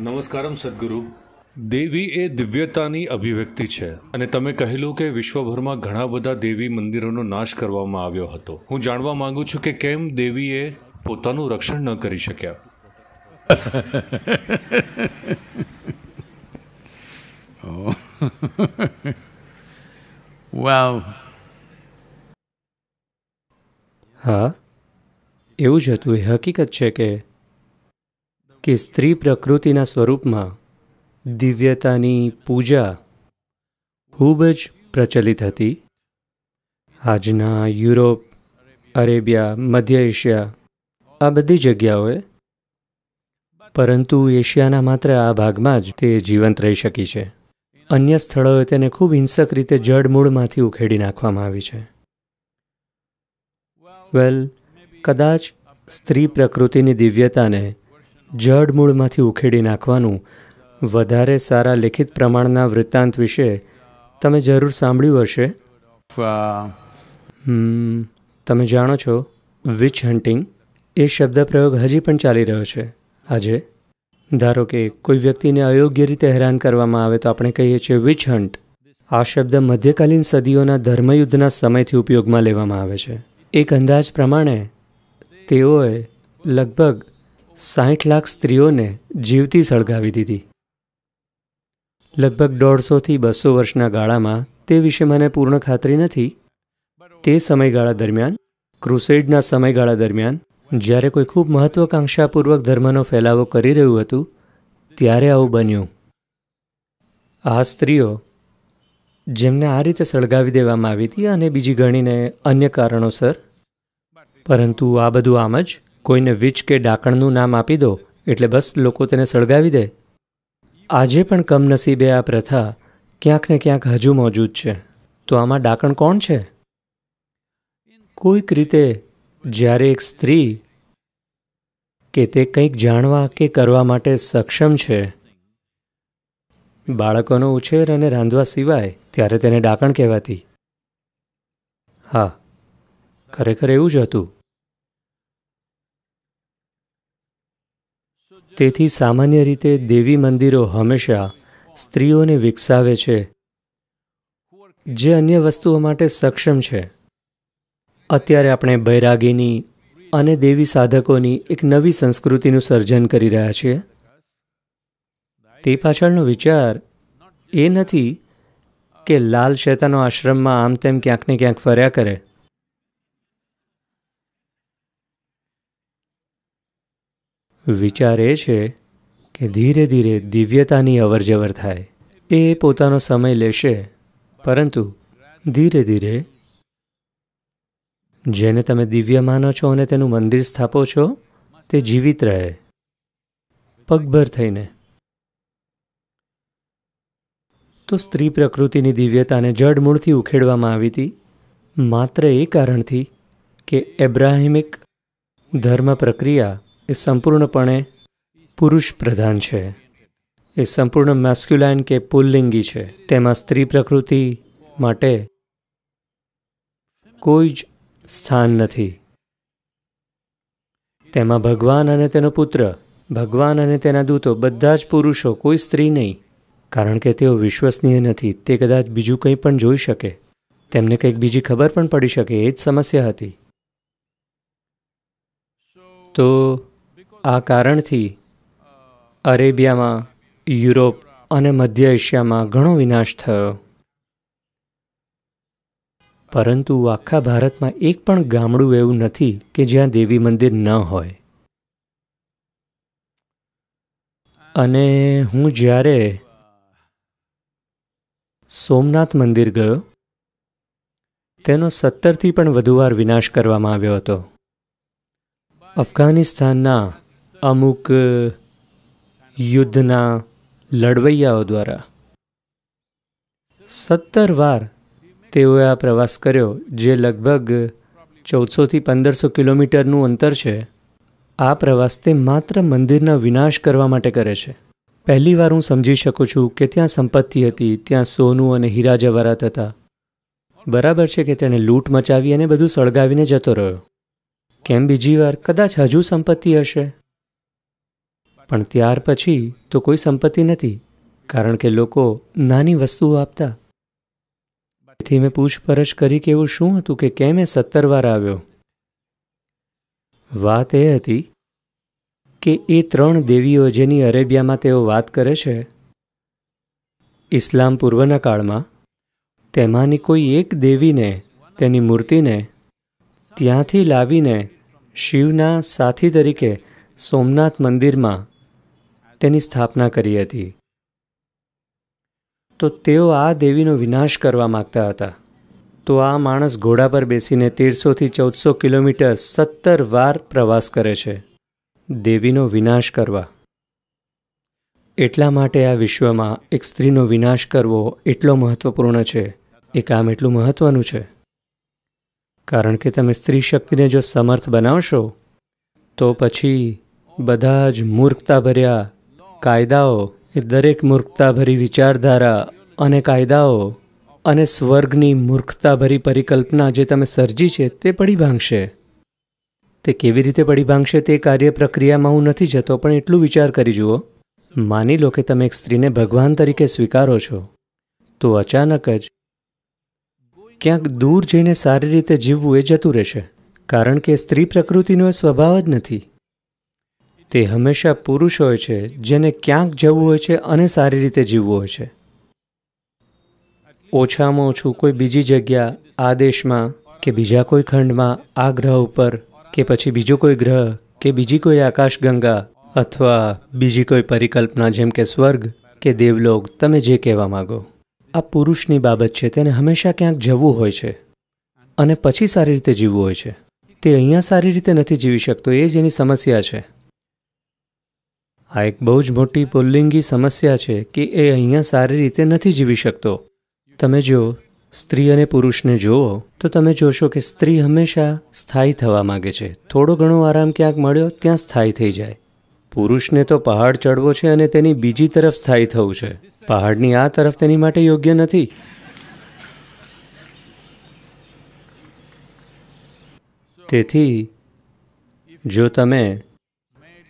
નમસ્કારમ સદગુરુ. દેવી એ દિવ્યતાની અભિવ્યક્તિ છે. અને તમે કહેલું કે વિશ્વભરમાં ઘણા બધા દેવી મંદિરોનો નાશ કરવામાં આવ્યો હતો. હું જાણવા માંગુ છું કે કેમ દેવીએ પોતાનું રક્ષણ ન કરી શક્યા? Well, હા? એવું જ હતું. એ હકીકત છે કે કે સ્ત્રી પ્રકૃતિના સ્વરૂપમાં દિવ્યતાની પૂજા ખૂબ જ પ્રચલિત હતી. આજના યુરોપ, અરેબિયા, મધ્ય એશિયા, આ બધી જગ્યાઓએ, પરંતુ એશિયાના માત્ર આ ભાગમાં જ તે જીવંત રહી શકી છે. અન્ય સ્થળોએ તેને ખૂબ હિંસક રીતે જડમૂળમાંથી ઉખેડી નાખવામાં આવી છે. વેલ કદાચ સ્ત્રી પ્રકૃતિની દિવ્યતાને જડમૂળમાંથી ઉખેડી નાખવાનું. વધારે સારા લેખિત પ્રમાણના વૃત્તાંત વિશે તમે જરૂર સાંભળ્યું હશે? તમે જાણો છો વિચ હન્ટિંગ એ શબ્દ પ્રયોગ હજી પણ ચાલી રહ્યો છે. આજે ધારો કે કોઈ વ્યક્તિને અયોગ્ય રીતે હેરાન કરવામાં આવે તો આપણે કહીએ છીએ વિચ હન્ટ આ શબ્દ મધ્યકાલીન સદીઓના ધર્મયુદ્ધના સમયથી ઉપયોગમાં લેવામાં આવે છે. એક અંદાજ પ્રમાણે તેઓએ લગભગ સાઠ લાખ સ્ત્રીઓને જીવતી સળગાવી દીધી. લગભગ દોઢસોથી બસો વર્ષના ગાળામાં તે વિશે મને પૂર્ણ ખાતરી નથી. તે સમયગાળા દરમિયાન, ક્રુસેડના સમયગાળા દરમિયાન, જ્યારે કોઈ ખૂબ મહત્વકાંક્ષાપૂર્વક ધર્મનો ફેલાવો કરી રહ્યું હતું, ત્યારે આવું બન્યું. આ સ્ત્રીઓ, જેમને આ રીતે સળગાવી દેવામાં આવી હતી અને બીજી ગણીને અન્ય કારણોસર, પરંતુ આ બધું આમ જ કોઈને વીજ કે ડાકણનું નામ આપી દો, એટલે બસ લોકો તેને સળગાવી દે. આજે પણ કમનસીબે આ પ્રથા ક્યાંક ને ક્યાંક હજુ મોજૂદ છે. તો આમાં ડાકણ કોણ છે? કોઈક રીતે, જ્યારે એક સ્ત્રી કે તે કંઈક જાણવા કે કરવા માટે સક્ષમ છે, બાળકોનો ઉછેર અને રાંધવા સિવાય, ત્યારે તેને ડાકણ કહેવાતી. હા, ખરેખર એવું જ હતું. તેથી સામાન્ય રીતે દેવી મંદિરો હંમેશા સ્ત્રીઓને વિકસાવે છે, જે અન્ય વસ્તુઓ માટે સક્ષમ છે. અત્યારે આપણે બૈરાગીની અને દેવી સાધકોની એક નવી સંસ્કૃતિનું સર્જન કરી રહ્યા છીએ. તે પાછળનો વિચાર એ નથી કે લાલ શેતાનો આશ્રમમાં આમ તેમ ક્યાંક ને ક્યાંક ફર્યા કરે. વિચાર એ છે કે ધીરે ધીરે દિવ્યતાની અવરજવર થાય. એ પોતાનો સમય લેશે, પરંતુ ધીરે ધીરે જેને તમે દિવ્ય માનો છો અને તેનું મંદિર સ્થાપો છો, તે જીવિત રહે. પગભર થઈને. તો સ્ત્રી પ્રકૃતિની દિવ્યતાને જડમૂળથી ઉખેડવામાં આવી હતી. માત્ર એ કારણથી કે એબ્રાહિમિક ધર્મ પ્રક્રિયા એ સંપૂર્ણપણે પુરુષ પ્રધાન છે. એ સંપૂર્ણ મેસ્ક્યુલાઇન કે પુલ્લિંગી છે. તેમાં સ્ત્રી પ્રકૃતિ માટે કોઈ જ સ્થાન નથી. તેમાં ભગવાન અને તેનો પુત્ર, ભગવાન અને તેના દૂતો બધા જ પુરુષો, કોઈ સ્ત્રી નહીં. કારણ કે તેઓ વિશ્વસનીય નથી, તે કદાચ બીજું કંઈ પણ જોઈ શકે. તેમને કંઈક બીજી ખબર પણ પડી શકે, એ જ સમસ્યા હતી. તો આ કારણથી અરેબિયામાં, યુરોપ અને મધ્ય એશિયામાં ઘણો વિનાશ થયો. પરંતુ આખા ભારતમાં એક પણ ગામડું એવું નથી કે જ્યાં દેવી મંદિર ન હોય. અને હું જ્યારે સોમનાથ મંદિર ગયો, તેનો સત્તરથી પણ વધુ વાર વિનાશ કરવામાં આવ્યો હતો. અફઘાનિસ્તાનના અમુક યુદ્ધના લડવૈયાઓ દ્વારા. સત્તર વાર તેઓએ આ પ્રવાસ કર્યો, જે લગભગ ચૌદસોથી પંદરસો કિલોમીટરનું અંતર છે. આ પ્રવાસ તે માત્ર મંદિરના વિનાશ કરવા માટે કરે છે. પહેલી વાર હું સમજી શકું છું કે ત્યાં સંપત્તિ હતી, ત્યાં સોનું અને હીરા જવારાત હતા. બરાબર છે કે તેણે લૂંટ મચાવી અને બધું સળગાવીને જતો રહ્યો. કેમ બીજી વાર? કદાચ હજુ સંપત્તિ હશે? પણ ત્યાર પછી તો કોઈ સંપત્તિ નથી, કારણ કે લોકો નાની વસ્તુઓ આપતા. તેથી મેં પૂછપરછ કરી કે એવું શું હતું કે કેમ એ સત્તર વાર આવ્યો? વાત એ હતી કે એ ત્રણ દેવીઓ જેની અરેબિયામાં તેઓ વાત કરે છે, ઇસ્લામ પૂર્વના કાળમાં, તેમાંની કોઈ એક દેવીને, તેની મૂર્તિને, ત્યાંથી લાવીને શિવના સાથી તરીકે સોમનાથ મંદિરમાં તેની સ્થાપના કરી હતી. તો તેઓ આ દેવીનો વિનાશ કરવા માગતા હતા. તો આ માણસ ઘોડા પર બેસીને તેરસોથી ચૌદસો કિલોમીટર સત્તર વાર પ્રવાસ કરે છે. દેવીનો વિનાશ કરવા. એટલા માટે આ વિશ્વમાં એક સ્ત્રીનો વિનાશ કરવો એટલો મહત્વપૂર્ણ છે. એ કામ એટલું મહત્વનું છે. કારણ કે તમે સ્ત્રી શક્તિને જો સમર્થ બનાવશો, તો પછી બધા જ મૂર્ખતાભર્યા કાયદાઓ એ દરેક મૂર્ખતાભરી વિચારધારા અને કાયદાઓ અને સ્વર્ગની મૂર્ખતાભરી પરિકલ્પના જે તમે સર્જી છે તે પડી ભાંગશે. તે કેવી રીતે પડી ભાંગશે તે કાર્ય પ્રક્રિયામાં હું નથી જતો, પણ એટલું વિચાર કરી જુઓ. માની લો કે તમે એક સ્ત્રીને ભગવાન તરીકે સ્વીકારો છો. તો અચાનક જ ક્યાંક દૂર જઈને સારી રીતે જીવવું એ જતું રહેશે, કારણ કે સ્ત્રી પ્રકૃતિનો સ્વભાવ જ નથી. તે હંમેશા પુરુષ હોય છે, જેને ક્યાંક જવું હોય છે અને સારી રીતે જીવવું હોય છે. ઓછામાં ઓછું કોઈ બીજી જગ્યા આ દેશમાં કે બીજા કોઈ ખંડમાં, આ ગ્રહ ઉપર કે પછી બીજો કોઈ ગ્રહ કે બીજી કોઈ આકાશગંગા અથવા બીજી કોઈ પરિકલ્પના જેમ કે સ્વર્ગ કે દેવલોક, તમે જે કહેવા માગો. આ પુરુષની બાબત છે, તેને હંમેશા ક્યાંક જવું હોય છે અને પછી સારી રીતે જીવવું હોય છે. તે અહીંયા સારી રીતે નથી જીવી શકતો, એ જ એની સમસ્યા છે. આ એક બહુ જ મોટી પુલ્લિંગી સમસ્યા છે કે એ અહીંયા સારી રીતે નથી જીવી શકતો. તમે જો સ્ત્રી અને પુરુષને જુઓ, તો તમે જોશો કે સ્ત્રી હંમેશા સ્થાયી થવા માગે છે. થોડો ઘણો આરામ ક્યાંક મળ્યો, ત્યાં સ્થાયી થઈ જાય. પુરુષને તો પહાડ ચડવો છે અને તેની બીજી તરફ સ્થાયી થવું છે. પહાડની આ તરફ તેની માટે યોગ્ય નથી. તેથી, જો તમે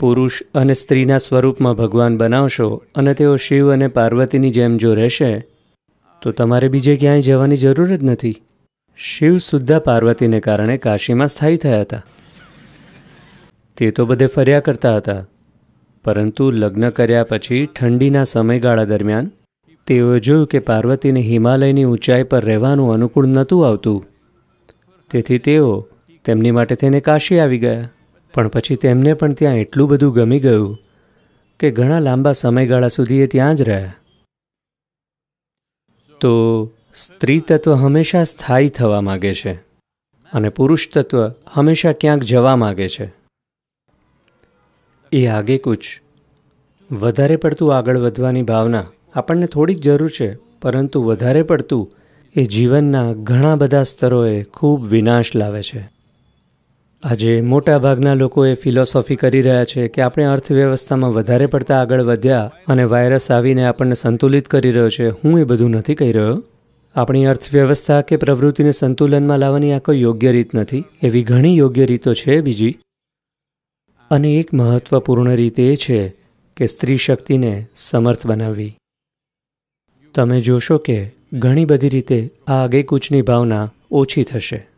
પુરુષ અને સ્ત્રીના સ્વરૂપમાં ભગવાન બનાવશો અને તેઓ શિવ અને પાર્વતીની જેમ જો રહેશે, તો તમારે બીજે ક્યાંય જવાની જરૂર જ નથી. શિવ સુદ્ધા પાર્વતીને કારણે કાશીમાં સ્થાયી થયા હતા. તે તો બધે ફર્યા કરતા હતા, પરંતુ લગ્ન કર્યા પછી ઠંડીના સમયગાળા દરમિયાન તેઓએ જોયું કે પાર્વતીને હિમાલયની ઊંચાઈ પર રહેવાનું અનુકૂળ નહોતું આવતું. તેથી તેઓ તેમની માટે થઈને કાશી આવી ગયા. પણ પછી તેમને પણ ત્યાં એટલું બધું ગમી ગયું કે ઘણા લાંબા સમયગાળા સુધી એ ત્યાં જ રહ્યા. તો સ્ત્રી તત્વ હંમેશા સ્થાયી થવા માગે છે અને પુરુષ તત્વ હંમેશા ક્યાંક જવા માગે છે. એ આગે કૂચ વધારે પડતું આગળ વધવાની ભાવના આપણને થોડીક જરૂર છે, પરંતુ વધારે પડતું એ જીવનના ઘણા બધા સ્તરોએ ખૂબ વિનાશ લાવે છે. આજે મોટાભાગના લોકો એ ફિલોસોફી કરી રહ્યા છે કે આપણે અર્થવ્યવસ્થામાં વધારે પડતા આગળ વધ્યા અને વાયરસ આવીને આપણને સંતુલિત કરી રહ્યો છે. હું એ બધું નથી કહી રહ્યો. આપણી અર્થવ્યવસ્થા કે પ્રવૃત્તિને સંતુલનમાં લાવવાની આ કોઈ યોગ્ય રીત નથી. એવી ઘણી યોગ્ય રીતો છે બીજી. અને એક મહત્વપૂર્ણ રીત એ છે કે સ્ત્રી શક્તિને સમર્થ બનાવવી. તમે જોશો કે ઘણી બધી રીતે આ આગેકૂચની ભાવના ઓછી થશે.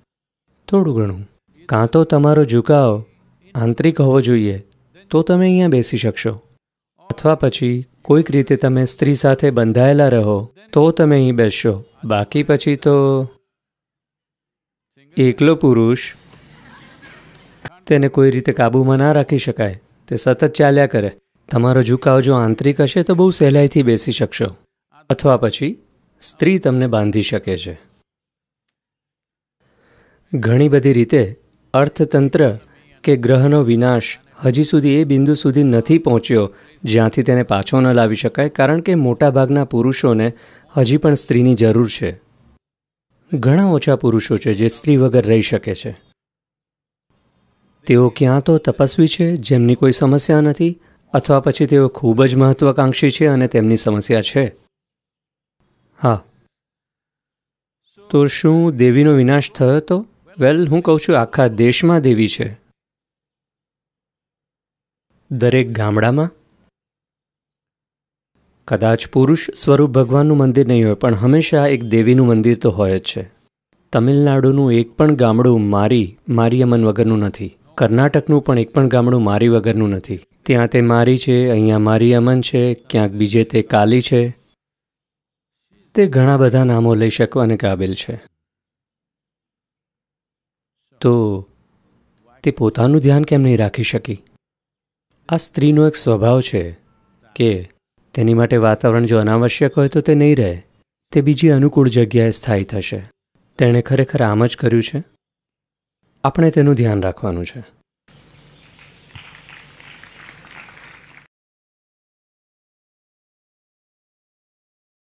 થોડું ઘણું. કાં તો તમારો ઝુકાવ આંતરિક હોવો જોઈએ, તો તમે અહીંયા બેસી શકશો. અથવા પછી કોઈક રીતે તમે સ્ત્રી સાથે બંધાયેલા રહો, તો તમે અહીં બેસશો. બાકી પછી તો એકલો પુરુષ તેને કોઈ રીતે કાબૂમાં ના રાખી શકાય, તે સતત ચાલ્યા કરે. તમારો ઝુકાવ જો આંતરિક હશે, તો બહુ સહેલાઈથી બેસી શકશો. અથવા પછી સ્ત્રી તમને બાંધી શકે છે. ઘણી બધી રીતે અર્થતંત્ર કે ગ્રહનો વિનાશ હજી સુધી એ બિંદુ સુધી નથી પહોંચ્યો જ્યાંથી તેને પાછો ન લાવી શકાય કારણ કે મોટાભાગના પુરુષોને હજી પણ સ્ત્રીની જરૂર છે. ઘણા ઓછા પુરુષો છે જે સ્ત્રી વગર રહી શકે છે. તેઓ ક્યાં તો તપસ્વી છે, જેમની કોઈ સમસ્યા નથી, અથવા પછી તેઓ ખૂબ જ મહત્વાકાંક્ષી છે અને તેમની સમસ્યા છે. હા. તો શું દેવીનો વિનાશ થયો હતો વેલ, હું કહું છું, આખા દેશમાં દેવી છે. દરેક ગામડામાં? કદાચ પુરુષ સ્વરૂપ ભગવાનનું મંદિર નહીં હોય, પણ હંમેશા એક દેવીનું મંદિર તો હોય જ છે. તમિલનાડુનું એક પણ ગામડું મારી, મારીયમન વગરનું નથી. કર્ણાટકનું પણ એક પણ ગામડું મારી વગરનું નથી. ત્યાં તે મારી છે, અહીંયા મારી અમન છે, ક્યાંક બીજે તે કાલી છે. તે ઘણા બધા નામો લઈ શકવાને કાબિલ છે. તો તે પોતાનું ધ્યાન કેમ નહીં રાખી શકી? આ સ્ત્રીનો એક સ્વભાવ છે કે તેની માટે વાતાવરણ જો અનાવશ્યક હોય તો તે નહીં રહે. તે બીજી અનુકૂળ જગ્યાએ સ્થાયી થશે. તેણે ખરેખર આમ જ કર્યું છે? આપણે તેનું ધ્યાન રાખવાનું છે.